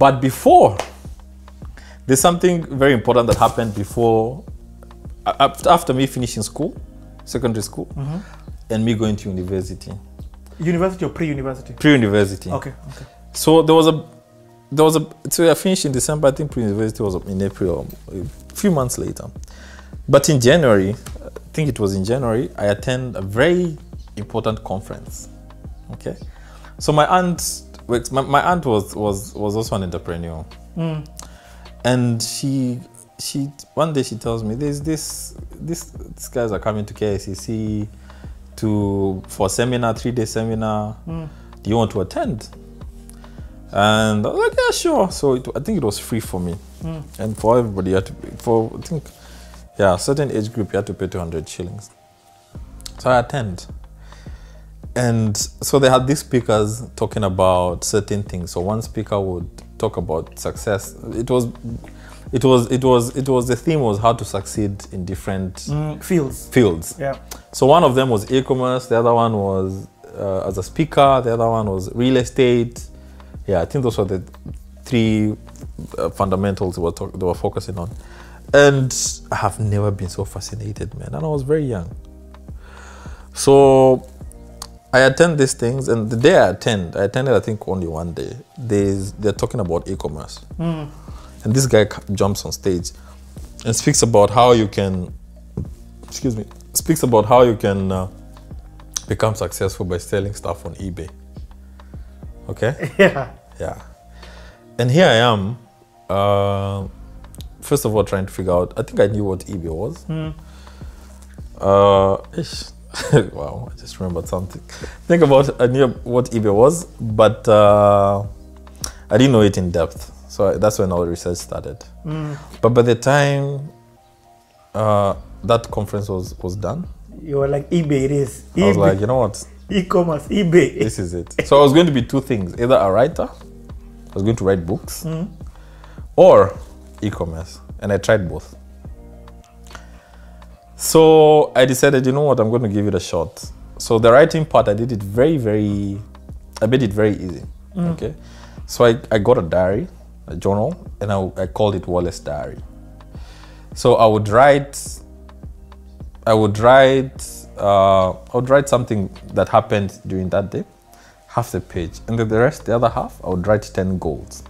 But before, there's something very important that happened before, after me finishing school, secondary school, mm-hmm. and me going to university, University or pre-university? pre-university. Okay, okay. So there was a, there was a. So I finished in December. I think pre-university was in April, a few months later. But in January, I think it was in January, I attend a very important conference. Okay, so my aunt, works- my, my aunt was was was also an entrepreneur, hmm. and she she one day she tells me there's this this these guys are coming to KICC to for a seminar, three day seminar. Hmm. Do you want to attend? And I was like, yeah, sure. So it, I think it was free for me, hmm. and for everybody, you had to pay, for I think, yeah, certain age group you had to pay 200 shillings. So I attend, and so they had these speakers talking about certain things. So one speaker would talk about success. It was, it was, it was, it was. The theme was how to succeed in different Mm, fields. fields. Yeah. So one of them was e-commerce. The other one was uh, as a speaker. The other one was real estate. Yeah, I think those were the three uh, fundamentals they were, talk- they were focusing on. And I have never been so fascinated, man. And I was very young. So I attend these things, and the day I attend, I attended I think only one day. There's, they're talking about e-commerce, and this guy jumps on stage and speaks about how you can, excuse me, speaks about how you can uh, become successful by selling stuff on eBay. Okay. Yeah. Yeah. And here I am. Uh, first of all, trying to figure out. I think I knew what eBay was. Uh, ish. wow, I just remembered something. Think about I knew what eBay was, but uh, I didn't know it in depth. So that's when our research started. But by the time uh, that conference was was done, You were like eBay it is. I was eBay, like, you know what? e-commerce, eBay. this is it. So I was going to be two things: either a writer, I was going to write books, or e-commerce, and I tried both. So I decided, you know what, I'm going to give it a shot. So the writing part, I did it very, very, I made it very easy. Okay, so I, I got a diary, a journal, and I, I called it Wallace Diary. So I would write I would write uh, I would write something that happened during that day, half the page, and then the rest, the other half, I would write ten goals.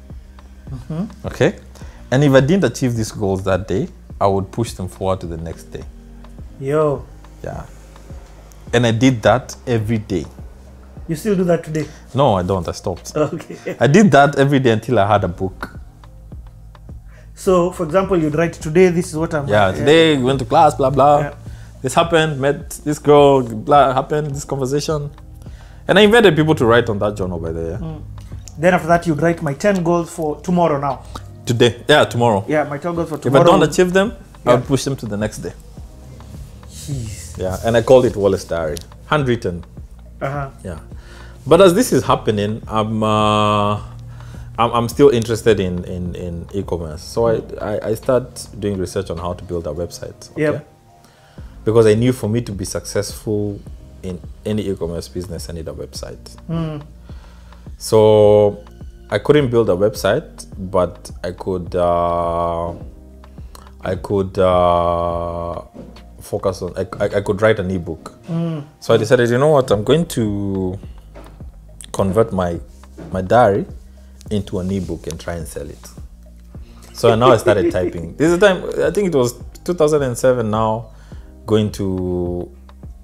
Okay, and if I didn't achieve these goals that day, I would push them forward to the next day. Yo, Yeah, and I did that every day. you still do that today? No, I don't. I stopped. Okay. I did that every day until I had a book. So, for example, you'd write today. This is what I'm. Yeah, today we went to class, blah blah. Yeah. This happened, met this girl, blah happened, this conversation. And I invited people to write on that journal by the way. Mm. Then after that, you'd write my ten goals for tomorrow. Now, Today. Yeah, tomorrow. yeah, my ten goals for tomorrow. If I don't achieve them, I'll push them to the next day. Yeah. And I called it Wallace Diary. Handwritten. Uh-huh. Yeah. But as this is happening, I'm uh, I'm, I'm still interested in, in, in e-commerce. So I, I, I start doing research on how to build a website. Okay? Yep. Because I knew for me to be successful in any e-commerce business, I need a website. So I couldn't build a website, but I could uh, I could uh, focus on I, I, I could write an ebook. So I decided, you know what, I'm going to convert my my diary into an ebook and try and sell it. So now I started typing. This is the time I think it was 2007 now, going to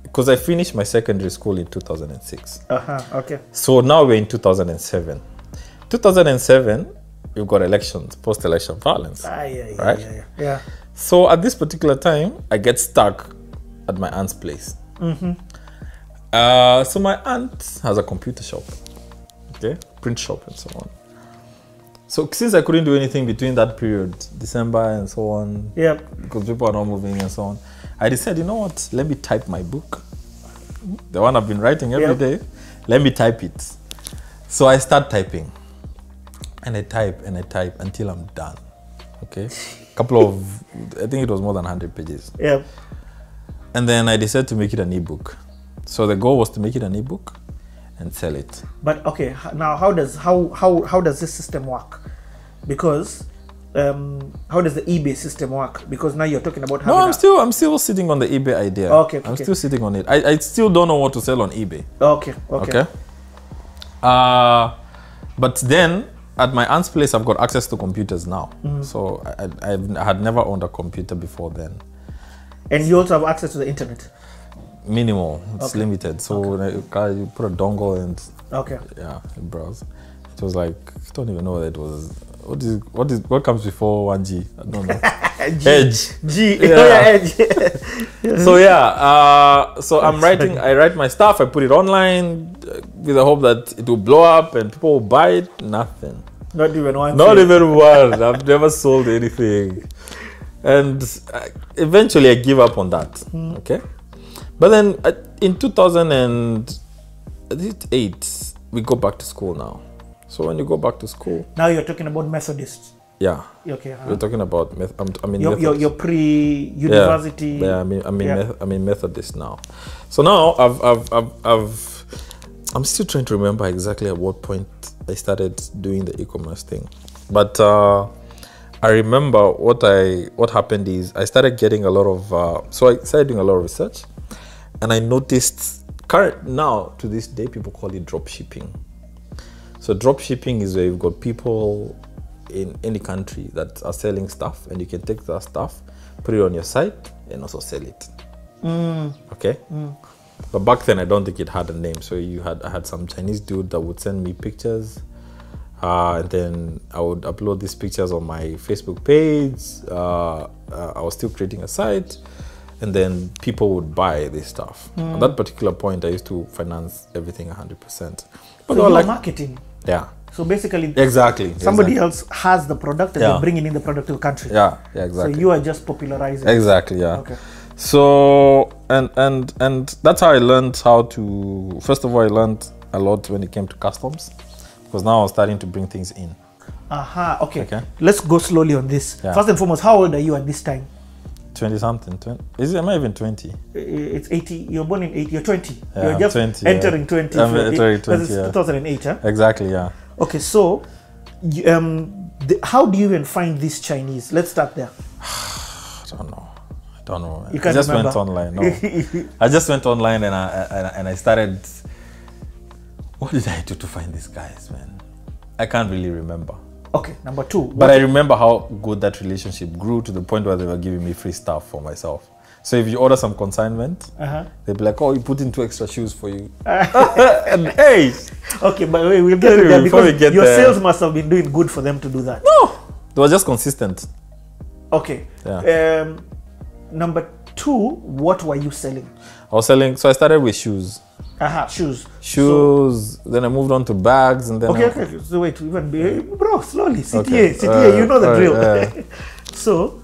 because I finished my secondary school in 2006. Uh-huh. Okay. So now we're in 2007. 2007, we've got elections, post-election violence. Ah, yeah, yeah, Right? yeah, yeah. yeah. So at this particular time, I get stuck at my aunt's place. Uh, so my aunt has a computer shop, okay, print shop and so on. So since I couldn't do anything between that period, December and so on, Yep. because people are not moving and so on, I decided, you know what? Let me type my book, the one I've been writing every Yep. day. Let me type it. So I start typing, and I type and I type until I'm done. Okay, couple of, I think it was more than 100 pages. Yeah. And then I decided to make it an ebook. So the goal was to make it an ebook and sell it. But okay, now how does how how how does this system work? because um, how does the eBay system work? Because now you're talking about No, I'm still I'm still sitting on the eBay idea. Okay, I'm still sitting on it. I, I still don't know what to sell on eBay. okay, okay, Okay. Uh, but then at my aunt's place, I've got access to computers now. Mm-hmm. So I, I, I've- I had never owned a computer before then. And you also have access to the internet. Minimal, it's Okay. limited. So you, you put a dongle and Okay. yeah, you browse. It was like I don't even know what it was. What is what is what comes before one G? I don't know. G. Edge. G. Yeah. Oh, yeah, Edge. so yeah, uh, so I'm writing. I write my stuff. I put it online uh, with the hope that it will blow up and people will buy it. Nothing. Not even one. Not thing. even one. I've never sold anything. And I, eventually I give up on that. Okay. But then uh, in 2008, we go back to school now. So when you go back to school, Now you're talking about Methodists. yeah, Okay. uh-huh. we're talking about, meth- I'm, I mean, Your, your, your pre-university. Yeah, yeah I mean, I mean, Yeah. I mean Methodist now. So now I've, I've, I've, I've, I'm still trying to remember exactly at what point I started doing the e-commerce thing, but uh, I remember what I, what happened is I started getting a lot of, uh, so I started doing a lot of research, and I noticed current now to this day people call it drop shipping. So drop shipping is where you've got people in any country that are selling stuff and you can take that stuff, put it on your site and also sell it. Okay? But back then I don't think it had a name. So you had I had some Chinese dude that would send me pictures. Uh, and then I would upload these pictures on my Facebook page. Uh, uh, I was still creating a site, and then people would buy this stuff. At that particular point, I used to finance everything 100%. But So like, marketing. Yeah, So basically, exactly. somebody exactly. else has the product and Yeah. they're bringing in the product to the country. Yeah, yeah, exactly. So you are just popularizing. Exactly, yeah. Okay. So and and and that's how I learned how to. First of all, I learned a lot when it came to customs, because now I was starting to bring things in. Aha. Okay. Okay. Let's go slowly on this. Yeah. First and foremost, how old are you at this time? Twenty something, twenty. Is it? Am I even twenty? It's 80. You're born in 80. You're 20. Yeah, you're I'm just 20, yeah. entering 20. I'm entering because 20, it's yeah. 2008. Huh? Exactly, yeah. Okay. So, you, um, the, how do you even find these Chinese? Let's start there. I don't know. I don't know. You I can't just remember? went online. No, I just went online and I and, and I started. What did I do to find these guys, man? I can't really remember. Okay. Number two. But I remember how good that relationship grew to the point where they were giving me free stuff for myself. So if you order some consignment, uh-huh. they'd be like, "Oh, you put in two extra shoes for you." and hey, Okay, but wait, we'll get Anyway, that before because we get your there- sales must have been doing good for them to do that. no, they were just consistent. Okay. Yeah. Um, number two, what were you selling? I was selling, so I started with shoes, Aha, shoes. shoes. then I moved on to bags, and then Okay, I, okay. So wait, even be, bro, slowly. CTA, Okay. CTA. Uh, you know the uh, drill. so,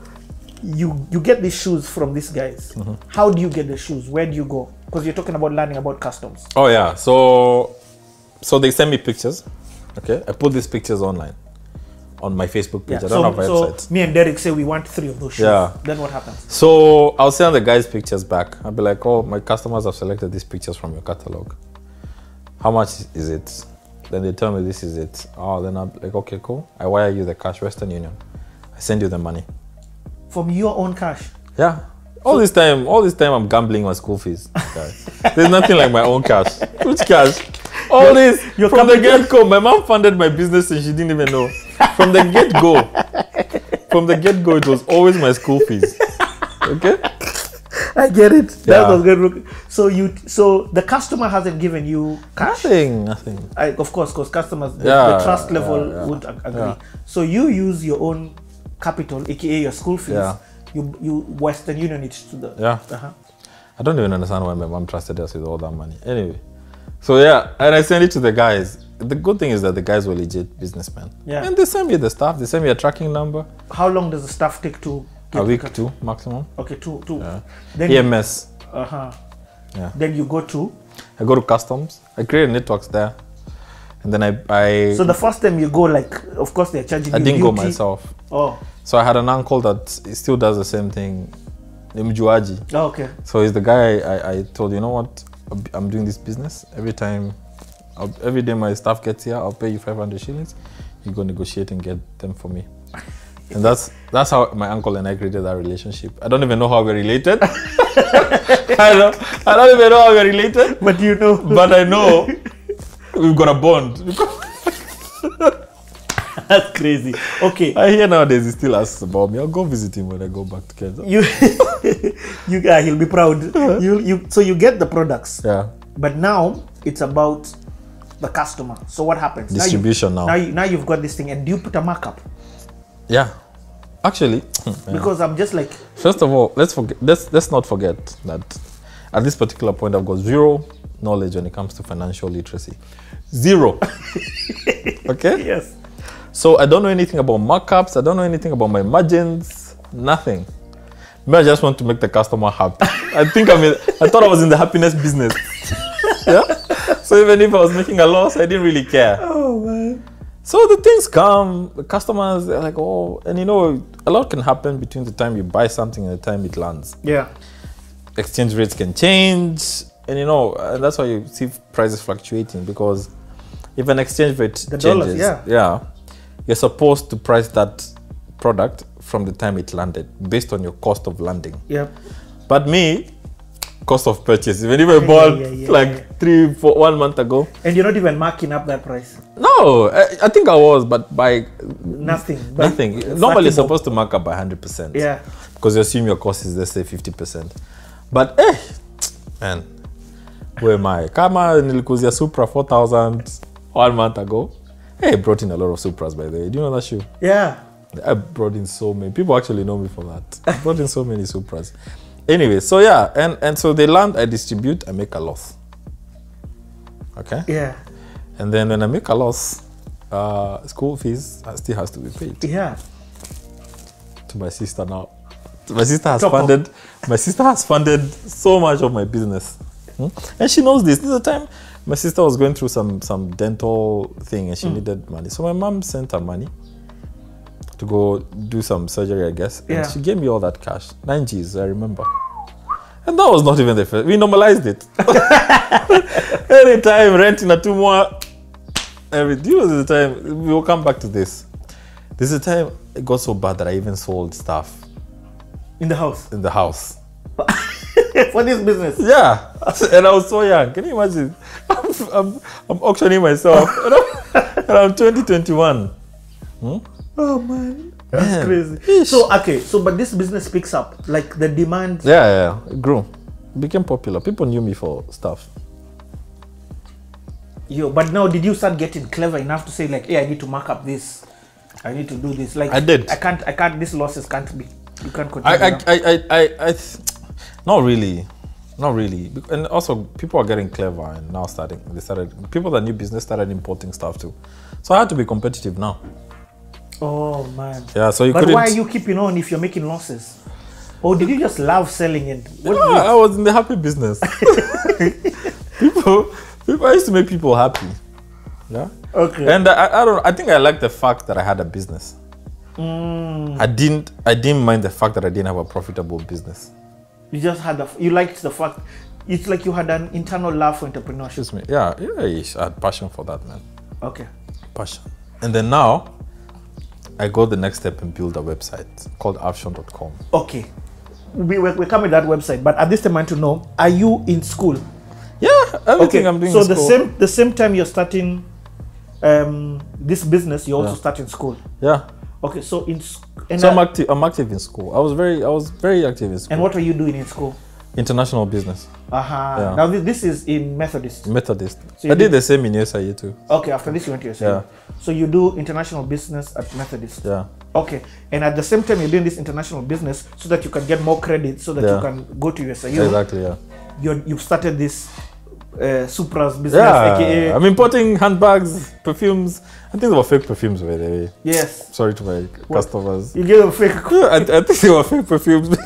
you you get these shoes from these guys. Mm-hmm. How do you get the shoes? Where do you go? Because you're talking about learning about customs. Oh yeah, so so they send me pictures. Okay, I put these pictures online on my Facebook page. I don't So, have a so me and Derek say we want three of those shoes. Yeah. Then what happens? So I'll send the guys pictures back. I'll be like, oh, my customers have selected these pictures from your catalog. How much is it? Then they tell me this is it. Oh, then I'm like, okay, cool. I wire you the cash, Western Union. I send you the money. From your own cash. Yeah. All this time, all this time, I'm gambling my school fees. guys. There's nothing like my own cash. Which cash? All this your from the get go. My mom funded my business and she didn't even know. From the get go, from the get go, it was always my school fees. Okay. I get it. That Yeah. was good. So you, so the customer hasn't given you cash. Nothing. Nothing. I, of course, because customers, the, Yeah, the trust level yeah, would ag- agree. So you use your own capital, aka your school fees. Yeah. You you Western Union it to the. Yeah. Uh-huh. I don't even understand why my mom trusted us with all that money. Anyway, so yeah, and I sent it to the guys. The good thing is that the guys were legit businessmen. Yeah. And they sent me the stuff. They sent me a tracking number. How long does the stuff take to? A week, cut? two maximum. Okay, two, two. Yeah. Then EMS. uh huh. Yeah. Then you go to. I go to customs. I create networks there, and then I I So the first time you go, like, of course they're charging I didn't go myself. Oh. So I had an uncle that still does the same thing, Mjuaji. oh, okay. So he's the guy I, I told you know what I'm doing this business every time, I'll, every day my staff gets here I'll pay you 500 shillings. you go negotiate and get them for me. And that's that's how my uncle and I created that relationship. I don't even know how we're related. I don't I don't even know how we're related, But you know, but I know we've got a bond. that's crazy. Okay, I hear nowadays he still asks about me. I'll go visit him when I go back to Kenya. you, you guy, he'll be proud. You, you. So you get the products, Yeah. but now it's about the customer. So what happens? Now you- Distribution now. Now, you, now you've got this thing, and do you put a markup? Yeah. Actually, hmm, yeah. Because I'm just like, First of all, let's forget. Let's let's not forget that at this particular point, I've got zero knowledge when it comes to financial literacy. Zero. okay. yes, So I don't know anything about markups. I don't know anything about my margins. Nothing. Maybe I just want to make the customer happy. I think I'm. In, I thought I was in the happiness business. yeah. So even if I was making a loss, I didn't really care. Oh man. So the things come, the customers they're like, oh, and you know, a lot can happen between the time you buy something and the time it lands. Yeah. Exchange rates can change, and you know, and that's why you see prices fluctuating because if an exchange rate The changes, dollars, yeah. you're supposed to price that product from the time it landed based on your cost of landing. Yeah. But me, cost of purchase, even if I bought yeah, yeah, like yeah. Three, four, one month ago, And you're not even marking up that price. no, I, I think I was, but by Nothing. But Nothing. Normally, you're supposed to mark up by 100%. Yeah. Because you assume your cost is, let's say, 50%. But, eh, man, where am I? Kama nilikuzia Supra 4,000 one month ago. Hey, I brought in a lot of Supras, by the way. Do you know that shoe? Yeah. I brought in so many. People actually know me for that. I brought in so many Supras. Anyway, so yeah, and, and so they land, I distribute, I make a loss. Okay? Yeah. And then when I make a loss, uh, school fees still has to be paid. Yeah. to my sister now. My sister has Top funded. My sister has funded so much of my business, Hmm? and she knows this. This is the time my sister was going through some some dental thing, and she Mm. needed money. So my mom sent her money to go do some surgery, I guess. Yeah. And she gave me all that cash, nine G's, I remember. And that was not even the first. We normalized it. Anytime renting a two more. Every this was the time. We will come back to this. This is the time it got so bad that I even sold stuff In the house. in the house. For this business. Yeah, and I was so young. Can you imagine? I'm, I'm, I'm auctioning myself, and I'm, and I'm 2021. Hmm? Oh man. That's crazy. So okay, so but this business picks up. Like the demand Yeah, yeah, yeah, it grew, it became popular. People knew me for stuff. yo, but now did you start getting clever enough to say like, hey, I need to mark up this. I need to do this. Like I did. I can't I can't these losses can't be you can't continue. I, I. I, I, I, I th- not really, not really. And also, people are getting clever and now starting. They started. People that knew business started importing stuff too. So I had to be competitive now. Oh man. Yeah. So you But couldn't. why are you keeping on if you're making losses? Or did you just love selling it? What No, I was in the happy business. people, people, I used to make people happy. Yeah. Okay. And I, I don't. I think I like the fact that I had a business. Mm, I didn't. I didn't mind the fact that I didn't have a profitable business. you just had the you liked the fact it's like you had an internal love for entrepreneurship. Excuse me. Yeah. Yeah. I had passion for that, man. Okay. Passion. And then now, I go the next step and build a website called Afshon.com. Okay. We, we're, we're coming to that website, but at this time I want to know, are you in school? Yeah. Everything Okay. I'm doing. so the school. same the same time you're starting um, this business, you also Yeah. start in school. Yeah. Okay, so in and, So I'm active. I'm active in school. I was very. I was very active in school. and what were you doing in school? International business. Uh-huh. Yeah. Now this, this is in Methodist. Methodist. So you I did did- the same in USIU too. Okay, after this you went to your Yeah. So you do international business at Methodist. Yeah. Okay, and at the same time you're doing this international business so that you can get more credit, so that you can go to USIU. Exactly. Yeah. You're, you've started this uh, Supra's business, Yeah. aka I'm importing handbags, perfumes. I think they were fake perfumes, by the way. yes. Sorry to my customers. You give them fake. I, I think they were fake perfumes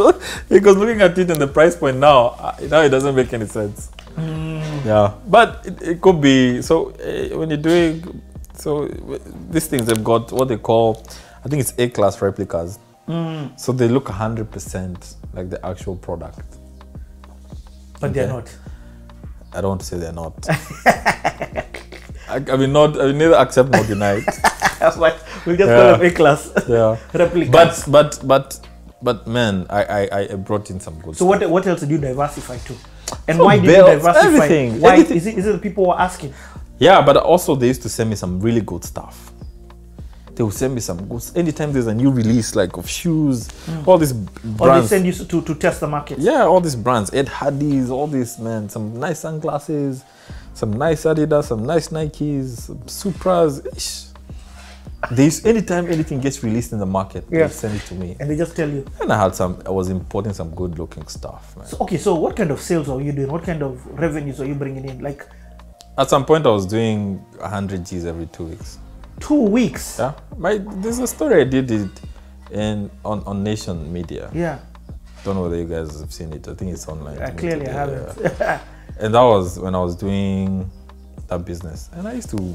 because, looking at it and the price point now, now it doesn't make any sense. Yeah, but it, it could be. So uh, when you're doing, so these things they've got what they call, I think it's A class replicas. So they look 100% like the actual product. But they're not. I don't want to say they're not. I, I mean, not I will neither accept nor deny why we'll just Yeah. call them A class Yeah. replicas. But but but but man, I I, I brought in some good. so what what else did you diversify to? And From why did you diversify? everything, Why anything. is it is it the people were asking? Yeah, but also they used to send me some really good stuff. They would send me some good. Anytime there's a new release, like of shoes, hmm. all these brands. Or they send you to to test the market? yeah, all these brands, Ed Hardy's, all these man, some nice sunglasses, some nice Adidas, some nice Nikes, some Supras. Ish. They used, anytime anything gets released in the market, Yeah. they send it to me. And they just tell you. And I had some. I was importing some good looking stuff, man. So, okay, so what kind of sales are you doing? What kind of revenues are you bringing in? Like At some point, I was doing 100 G's every two weeks. two weeks. Yeah, my there's a story I did it in on, on Nation Media. Yeah, Don't know whether you guys have seen it. I think it's online. uh, clearly I haven't. And that was when I was doing that business, and I used to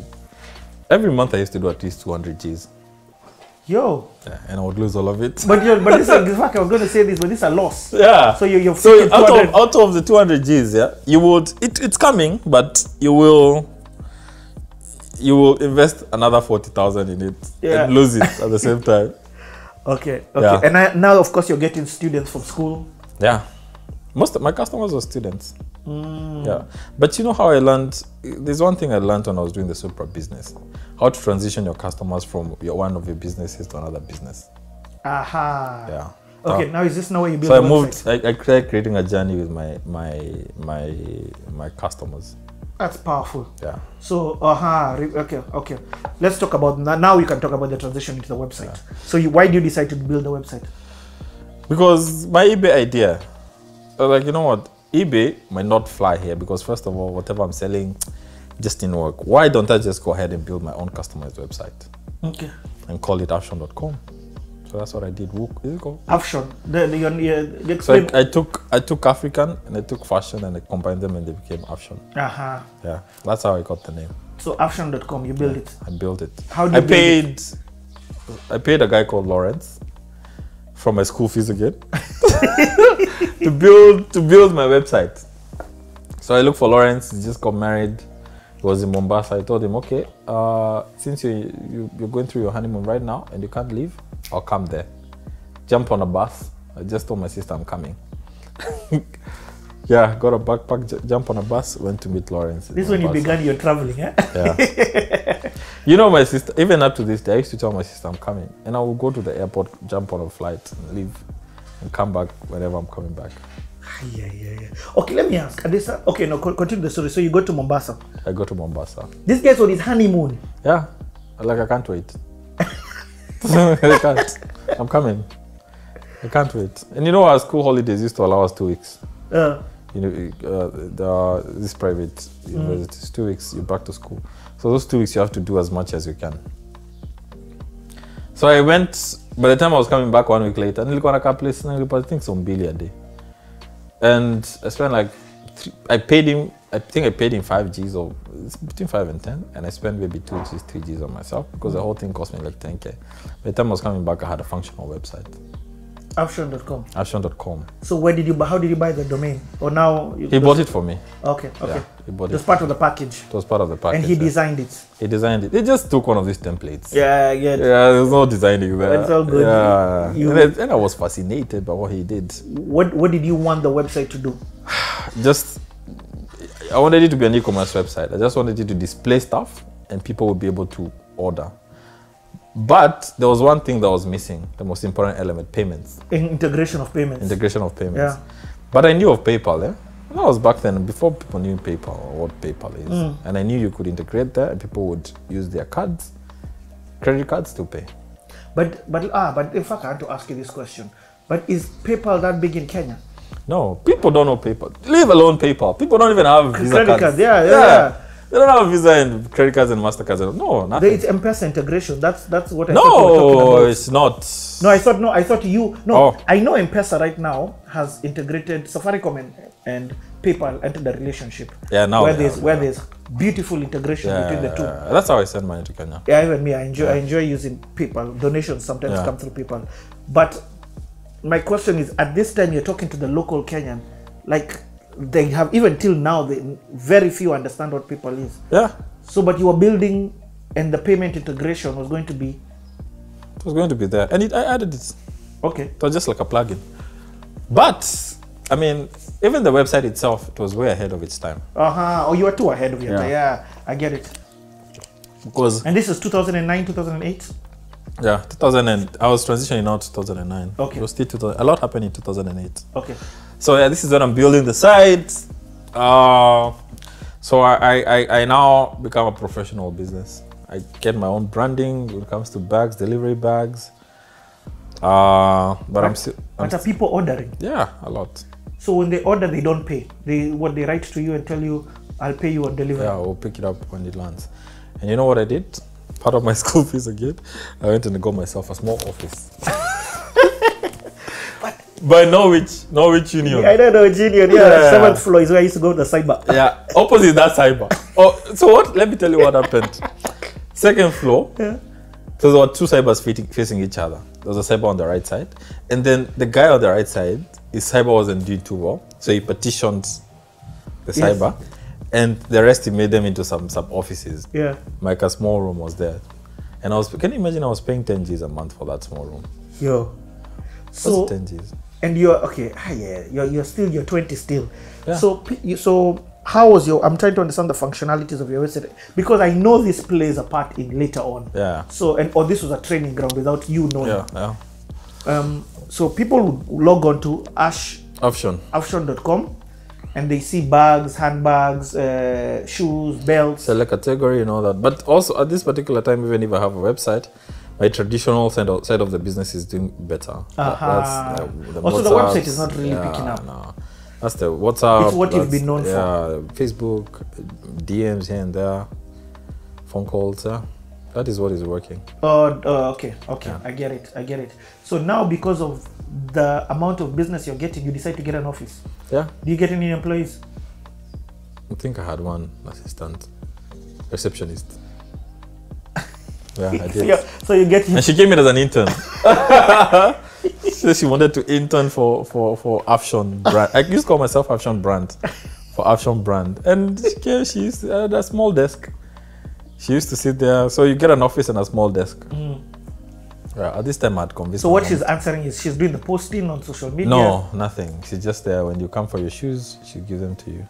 every month I used to do at least 200 G's, Yo, yeah, and I would lose all of it. but you're, but this is fact I was going to say this, but this is a loss. yeah. So you you're So out 200 of out of the 200 G's, yeah, you would it, it's coming, but you will you will invest another 40,000 in it Yeah. and lose it at the same time. Okay, okay. Yeah. And I, now, of course, you're getting students from school. Yeah. Most of my customers are students. Mm. Yeah. But you know how I learned? There's one thing I learned when I was doing the Supra business how to transition your customers from your, one of your businesses to another business. Aha. Yeah. Okay, Uh, now is this now where you build so I moved. I, I tried creating a journey with my, my, my, my customers. That's powerful. Yeah. So, aha. re- okay, okay. Let's talk about now. Now we can talk about the transition into the website. So, you, why do you decide to build a website? Because my eBay idea, like, you know what? eBay might not fly here because, first of all, whatever I'm selling just didn't work. Why don't I just go ahead and build my own customized website Okay. and call it afshon.com? So that's what I did. Wo- Is it called? Afshon. The, the, you, you So. I, I took I took African and I took fashion and I combined them and they became Afshon. Aha. Yeah, that's how I got the name. So, afshon.com, you build it. I built it. How did I you build paid I paid a guy called Lawrence from my school fees again to build to build my website. So I looked for Lawrence. He just got married. He was in Mombasa. I told him, okay, uh, since you, you you're going through your honeymoon right now and you can't leave, I'll come there. Jump on a bus. I just told my sister I'm coming. yeah, got a backpack, j- jump on a bus, went to meet Lawrence. This is when you began your traveling, eh? Yeah. you know, my sister, even up to this day, I used to tell my sister I'm coming. And I will go to the airport, jump on a flight, and leave, and come back whenever I'm coming back. yeah, yeah, yeah. Okay, let me ask. This, okay, no, continue the story. So, you go to Mombasa. I go to Mombasa. This guy's on his honeymoon. Yeah. Like, I can't wait. I can't. I'm coming. I can't wait. And you know, our school holidays used to allow us two weeks. Uh, You know, uh, the, this private universities, two weeks, you're back to school. So those two weeks, you have to do as much as you can. So I went, by the time I was coming back one week later, nilikuwa nakaa place nilipa I think some mbili a day. And I spent like, three, I paid him, I think I paid him 5 Gs or between 5 and 10. And I spent maybe 2 Gs, 3 Gs on myself because the whole thing cost me like 10K. By the time I was coming back, I had a functional website, afshon.com. action.com. So, where did you buy, how did you buy the domain? Or now? You, He bought it for me. Okay, okay. Yeah, he bought it. part of the package. It was part of the package. and he yeah. designed it. He designed it. He just took one of these templates. Yeah, yeah. Yeah, there's no designing there. It's all good. Yeah. You- and, I, and I was fascinated by what he did. What What did you want the website to do? Just, I wanted it to be an e-commerce website. I just wanted it to display stuff and people would be able to order. But there was one thing that was missing, the most important element, payments, integration of payments. integration of payments. Yeah. But I knew of PayPal, eh? That was back then, before people knew PayPal or what PayPal is. Mm. And I knew you could integrate there and people would use their cards, credit cards to pay. But but ah, but in fact, I had to ask you this question. But is PayPal that big in Kenya? No, people don't know PayPal. Leave alone PayPal. People don't even have Visa Credit cards. cards, yeah, yeah, yeah. They don't have Visa and credit cards and Mastercards. No, nothing. is M-Pesa integration. That's that's what I no, thought you were talking about. No, it's not. No, I thought no, I thought you no. Oh. I know M-Pesa right now has integrated Safaricom and, and PayPal into the relationship. Yeah, now where there's have, where yeah. there's beautiful integration Yeah, between the two. Yeah, that's how I send money to Kenya. Yeah, even me, I enjoy I enjoy using PayPal. Donations sometimes Yeah. come through PayPal. But my question is, at this time, you're talking to the local Kenyan, like they have even till now, they very few understand what PayPal is. Yeah. So, but you were building, and the payment integration was going to be It was going to be there, and it, I added it. okay. It was just like a plugin. But I mean, even the website itself, it was way ahead of its time Uh huh. Oh, you were too ahead of your Yeah. time. Yeah, I get it. because And this is 2009, 2008. yeah, 2000 and I was transitioning out 2009. Okay. It was still 2000, a lot happened in 2008. Okay. So yeah, this is when I'm building the site. Uh, so I, I, I- now become a professional business. I get my own branding when it comes to bags, delivery bags. Uh, but I'm still, But are people ordering? yeah, a lot. So when they order, they don't pay. They what they write to you and tell you, "I'll pay you on delivery." Yeah, we'll pick it up when it lands. And you know what I did? Part of my school fees again. I went and got myself a small office. By Norwich, Norwich Union. I don't know, Union. Yeah, Yeah. seventh floor is where I used to go to the cyber. yeah, opposite that cyber. Oh, so what? Let me tell you what happened. Second floor. Yeah. So there were two cybers facing, facing each other. There was a cyber on the right side, and then the guy on the right side, his cyber wasn't doing too well, so he petitioned the Yes. cyber, and the rest he made them into some sub offices. Yeah. Like a small room was there, and I was. Can you imagine? I was paying 10 G's a month for that small room. Yo. What's So 10 G's? And you're okay. Ah, yeah. You're you're still you're 20 still. Yeah. So so how was your? I'm trying to understand the functionalities of your website because I know this plays a part in later on. Yeah, So and or this was a training ground without you knowing. yeah, yeah. Um. So people log on to ash Option. afshon.com and they see bags, handbags, uh, shoes, belts. select category and all that. But also at this particular time, even if I have a website, my traditional side of, side of the business is doing better. That- Aha. the Also, the website is not really Yeah, picking up. No. That's the WhatsApp. It's what you've been known for. yeah, Facebook, DMs here and there, phone calls. Yeah, that is what is working. Oh, uh, okay, okay, Yeah. I get it, I get it. So now, because of the amount of business you're getting, you decide to get an office. Yeah, Do you get any employees? I think I had one assistant, receptionist. Yeah, I So, did. you so you get And she came in as an intern. she said she wanted to intern for for for Afshon brand. I used to call myself Afshon brand for Afshon brand. And she came, she used to, had a small desk. She used to sit there. So you get an office and a small desk. Hmm. Yeah, at this time I'd convinced. so my what mom. she's answering is she's doing the posting on social media. No, nothing. She's just there when you come for your shoes. She gives them to you.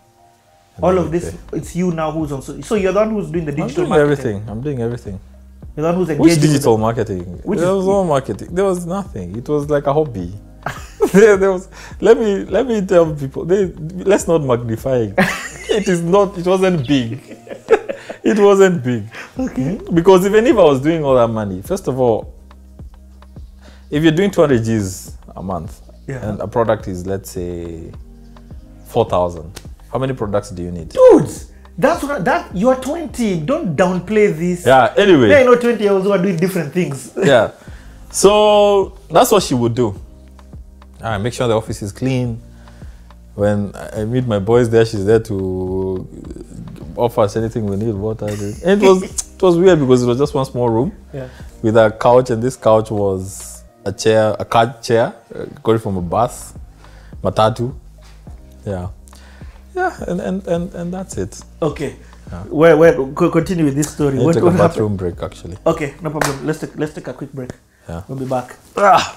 All of this, pay. it's you now who's on. So, so you're the one who's doing the digital. I'm digital doing marketing. everything. I'm doing everything. You're the one who's Which engaging. digital marketing? Which there was no marketing. There was nothing. It was like a hobby. there, there was. Let me let me tell people. They, let's not magnify it. it is not. It wasn't big. it wasn't big. Okay. Hmm? Because even if I was doing all that money, first of all, if you're doing 200 G's a month Yeah. and a product is let's say 4,000, how many products do you need? Dudes, that's what that you are 20. Don't downplay this. Yeah. Anyway. There are no 20 year olds who are doing different things. yeah. So that's what she would do. I make sure the office is clean. When I I meet my boys there, she's there to offer us anything we need, water. And it was it was weird because it was just one small room Yeah. with a couch, and this couch was a chair, a card chair, uh, got it from a bus, matatu. Yeah, yeah, and and and, and that's it. Okay. Where where co- continue with this story. What, take what a happened? break actually. Okay, no problem. Let's take let's take a quick break. Yeah. We'll be back. Ah.